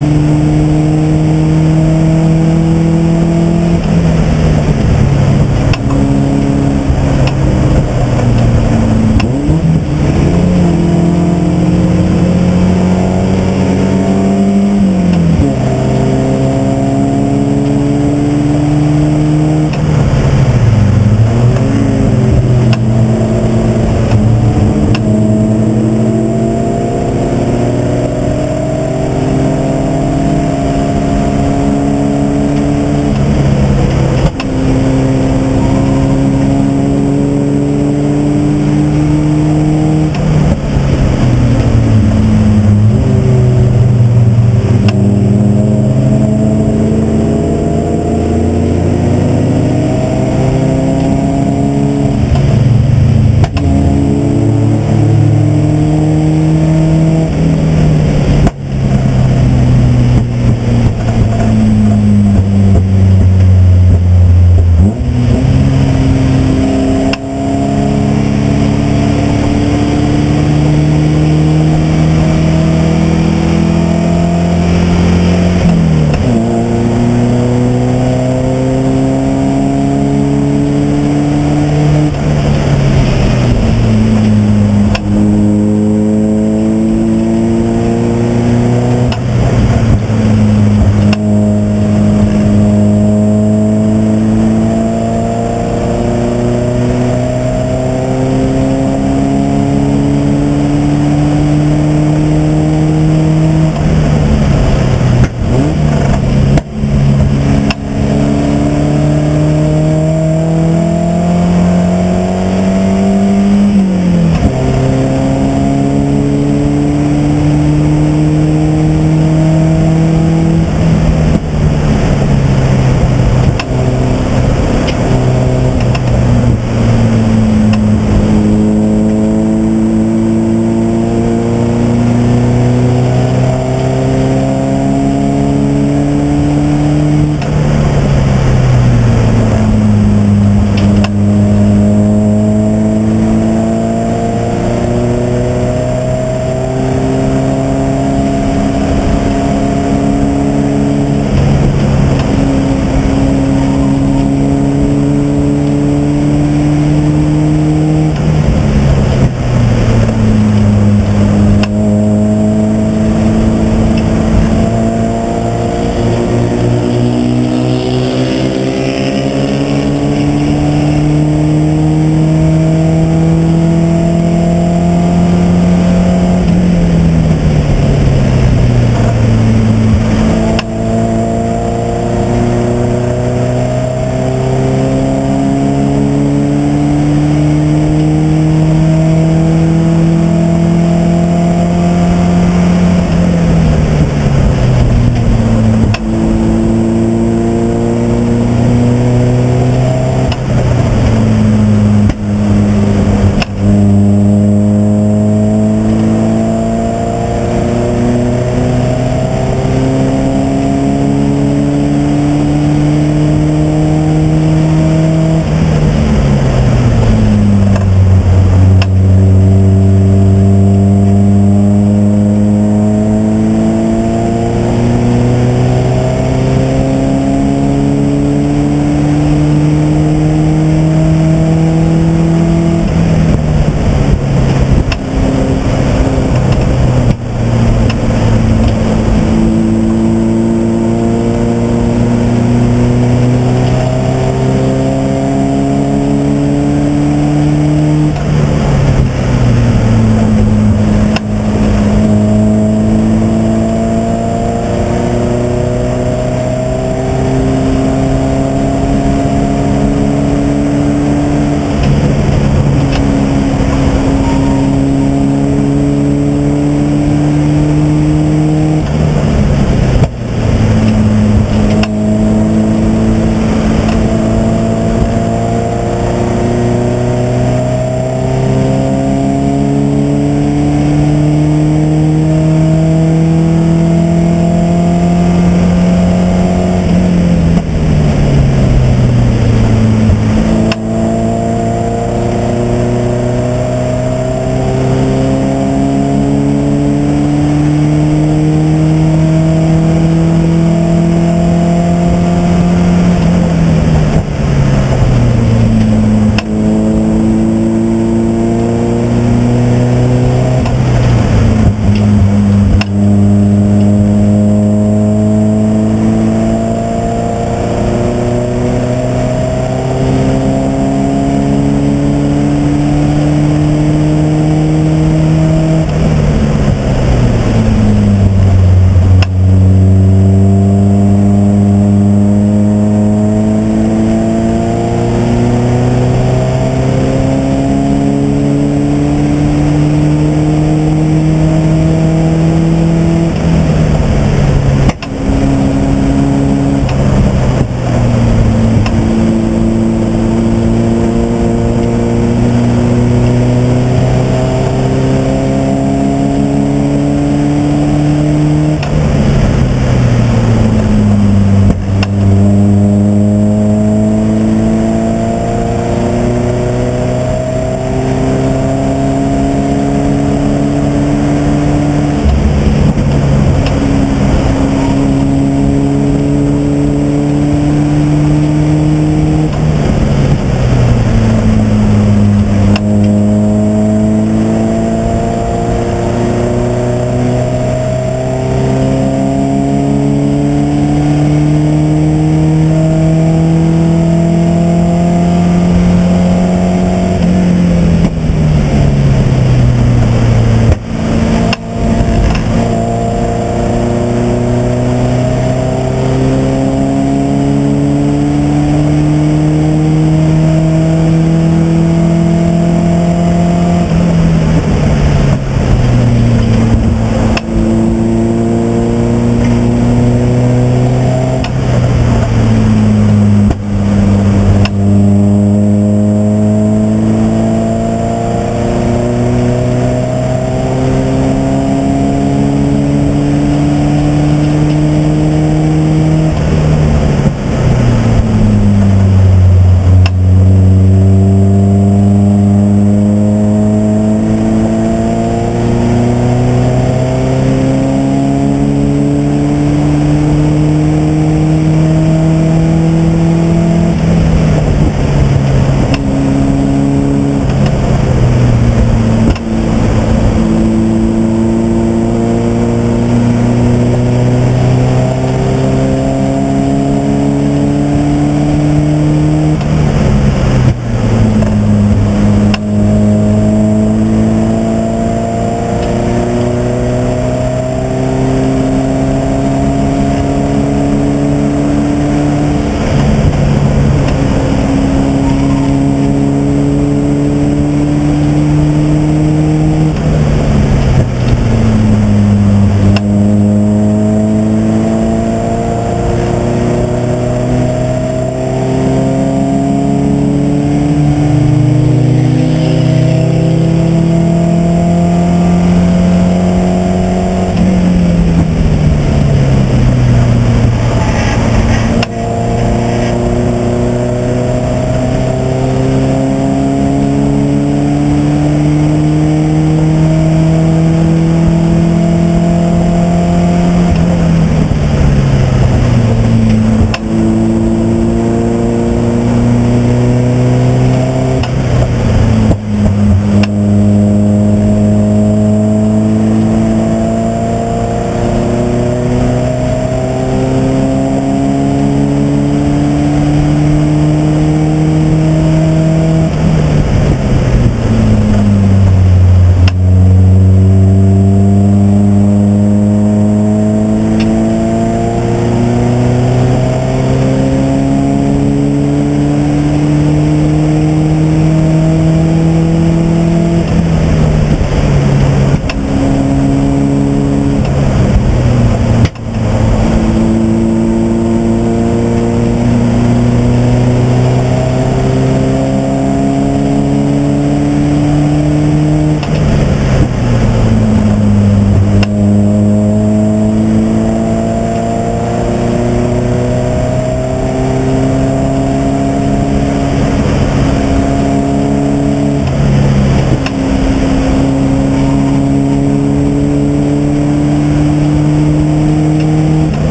you.